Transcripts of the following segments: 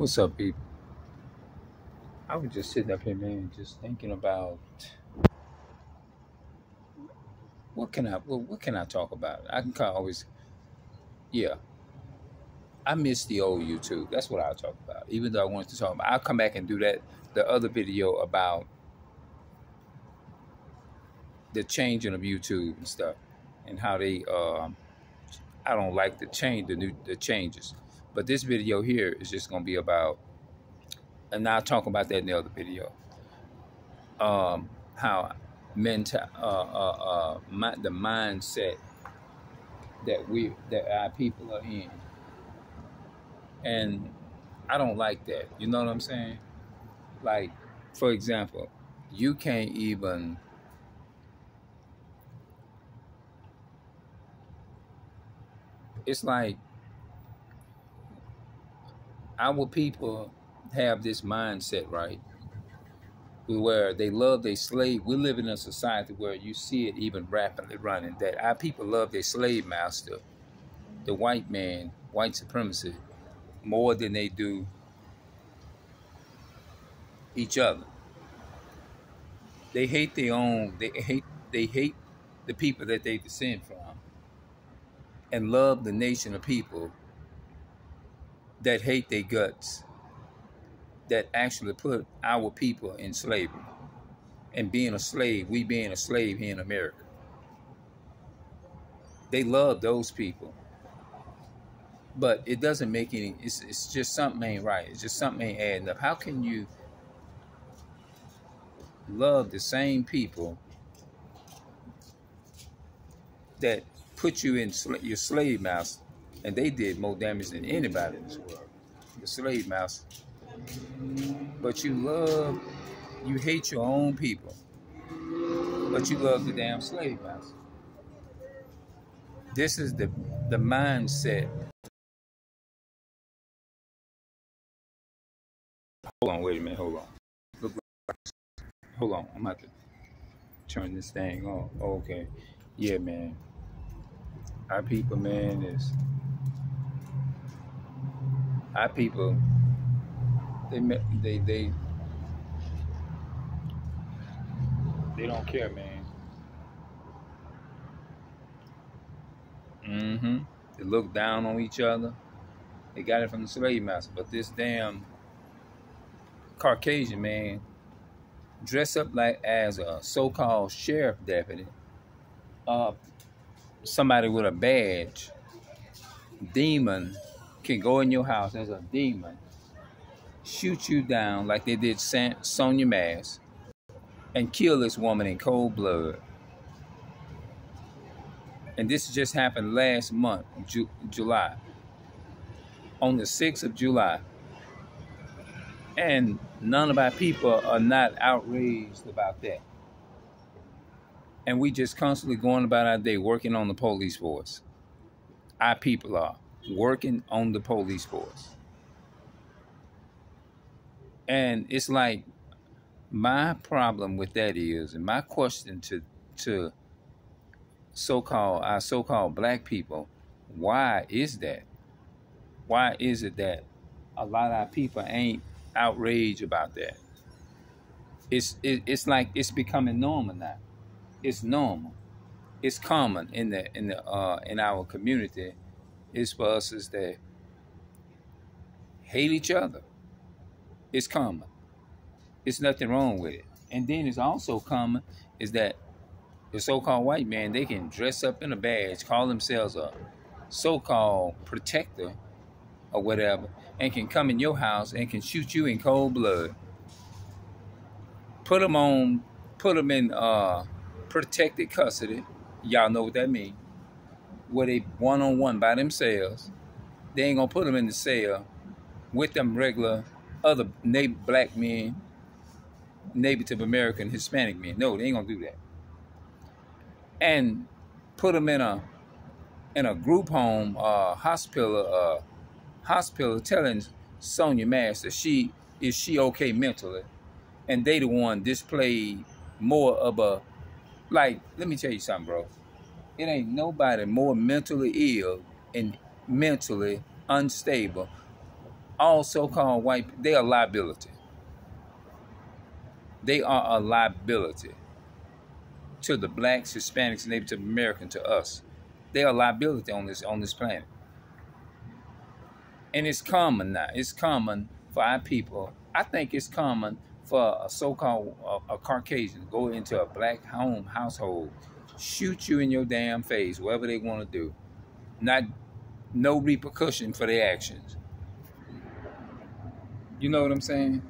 What's up, people? I was just sitting up here, man, just thinking about what can I what, what can I talk about? I can call always, yeah. I miss the old YouTube. That's what I'll talk about. Even though I wanted to talk about, I'll come back and do that. The other video about the changing of YouTube and stuff, and how they. Um, I don't like the change, the new, the changes. But this video here is just gonna be about, and I'll talk about that in the other video. Um, how mental, uh, uh, uh, my, the mindset that we, that our people are in, and I don't like that. You know what I'm saying? Like, for example, you can't even. It's like our people have this mindset, right? Where they love their slave. We live in a society where you see it even rapidly running that our people love their slave master, the white man, white supremacy, more than they do each other. They hate their own, they hate they hate the people that they descend from and love the nation of people that hate their guts, that actually put our people in slavery. And being a slave, we being a slave here in America. They love those people. But it doesn't make any, it's, it's just something ain't right. It's just something ain't adding up. How can you love the same people that put you in your slave master and they did more damage than anybody in this world. The slave master. But you love, you hate your own people. But you love the damn slave master. This is the the mindset. Hold on, wait a minute, hold on. Hold on, I'm about to turn this thing on. Okay. Yeah, man. Our people, man, is our people they they they they don't care, man. Mm-hmm. They look down on each other. They got it from the slave master, but this damn Caucasian man dress up like as a so-called sheriff deputy, uh, somebody with a badge, demon can go in your house as a demon, shoot you down like they did Sonya Massey, and kill this woman in cold blood. And this just happened last month, Ju July, on the 6th of July. And none of our people are not outraged about that. And we just constantly going about our day working on the police force. Our people are working on the police force. And it's like my problem with that is, and my question to to so-called our so-called black people, why is that? Why is it that a lot of people ain't outraged about that? It's it, it's like it's becoming normal now. It's normal. It's common in the in the uh, in our community is for us is that hate each other. It's common. It's nothing wrong with it. And then it's also common is that the so-called white man, they can dress up in a badge, call themselves a so-called protector or whatever, and can come in your house and can shoot you in cold blood. Put them on, put them in uh, protected custody. Y'all know what that means where they one on one by themselves. They ain't gonna put them in the cell with them regular other native black men, Native American, Hispanic men. No, they ain't gonna do that. And put them in a in a group home, uh, hospital, uh, hospital, telling Sonya Massey that she is she okay mentally, and they the one displayed more of a like. Let me tell you something, bro it ain't nobody more mentally ill and mentally unstable all so-called white, they are liability. They are a liability to the blacks, Hispanics, Native American, to us. They are liability on this on this planet. And it's common now. It's common for our people. I think it's common for a so-called a, a Caucasian go into a black home household, shoot you in your damn face, whatever they want to do, not no repercussion for their actions. You know what I'm saying?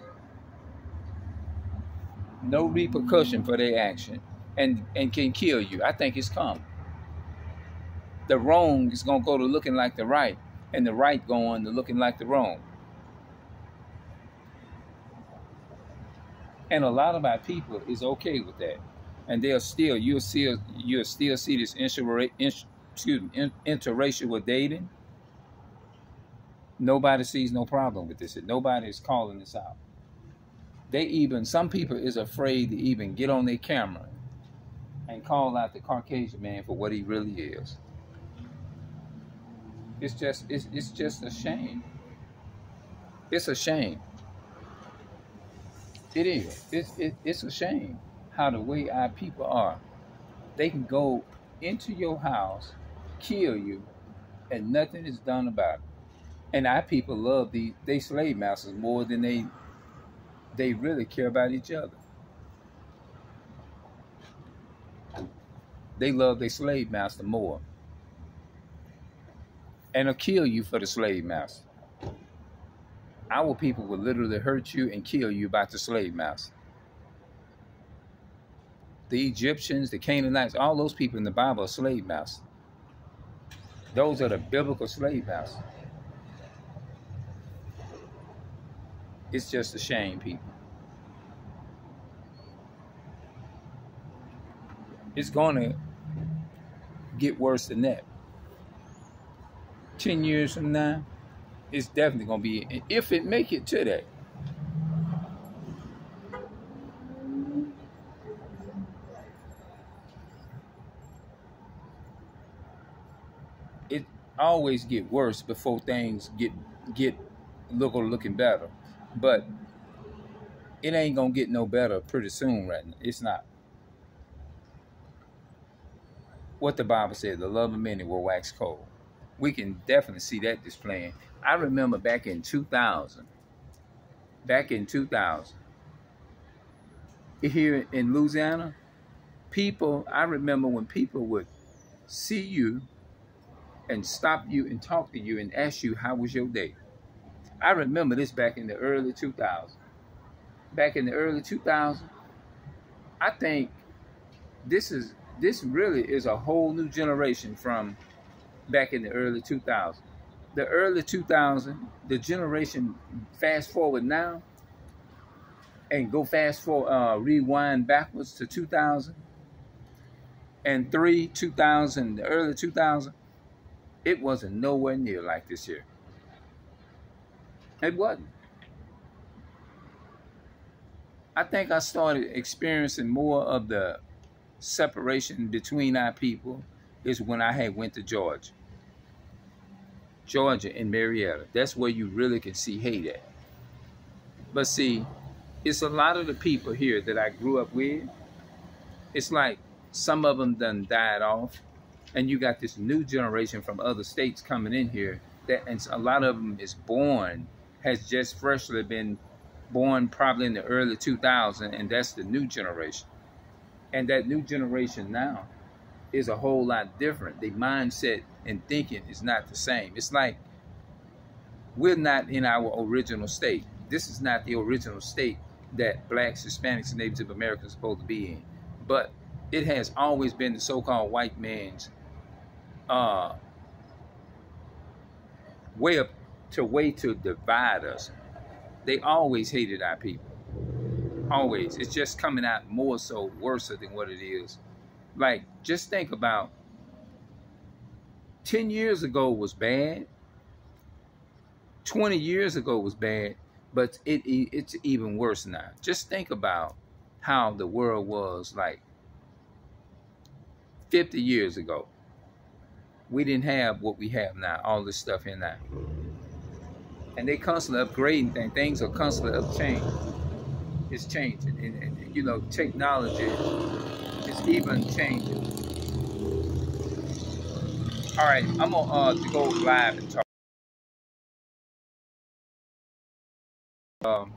No repercussion for their action, and and can kill you. I think it's common. The wrong is gonna go to looking like the right, and the right going to looking like the wrong. And a lot of our people is okay with that. And they'll still, you'll still, you'll still see this excuse me, interracial dating. Nobody sees no problem with this. Nobody is calling this out. They even, some people is afraid to even get on their camera and call out the Caucasian man for what he really is. It's just, it's, it's just a shame. It's a shame. It is. It's, it, it's a shame how the way our people are. They can go into your house, kill you, and nothing is done about it. And our people love the they slave masters more than they they really care about each other. They love their slave master more. And will kill you for the slave master our people will literally hurt you and kill you by the slave master. The Egyptians, the Canaanites, all those people in the Bible are slave masters. Those are the biblical slave masters. It's just a shame, people. It's going to get worse than that. 10 years from now, it's definitely gonna be if it make it to that. It always get worse before things get get look or looking better, but it ain't gonna get no better pretty soon. Right now, it's not. What the Bible said, the love of many will wax cold. We can definitely see that displaying I remember back in 2000, back in 2000, here in Louisiana, people, I remember when people would see you and stop you and talk to you and ask you, how was your day? I remember this back in the early 2000s. Back in the early 2000s, I think this is this really is a whole new generation from back in the early 2000s the early 2000s, the generation fast forward now and go fast forward, uh, rewind backwards to 2000 and three, 2000, the early 2000, it wasn't nowhere near like this here. It wasn't. I think I started experiencing more of the separation between our people is when I had went to Georgia. Georgia and Marietta. That's where you really can see hate at. But see, it's a lot of the people here that I grew up with. It's like some of them done died off, and you got this new generation from other states coming in here. That and a lot of them is born has just freshly been born probably in the early 2000s, and that's the new generation. And that new generation now is a whole lot different. The mindset and thinking is not the same. It's like we're not in our original state. This is not the original state that blacks, Hispanics, and Native Americans are supposed to be in. But it has always been the so-called white man's uh, way to way to divide us. They always hated our people. Always. It's just coming out more so worse than what it is like, just think about 10 years ago was bad. 20 years ago was bad, but it, it it's even worse now. Just think about how the world was like 50 years ago. We didn't have what we have now, all this stuff in now. and they constantly upgrading things. Things are constantly up changing. It's changing, and, and you know, technology is even changing. All right, I'm gonna uh, to go live and talk. Um,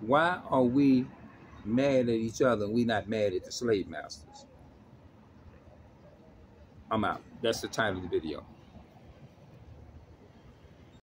why are we mad at each other and we not mad at the slave masters? I'm out. That's the title of the video.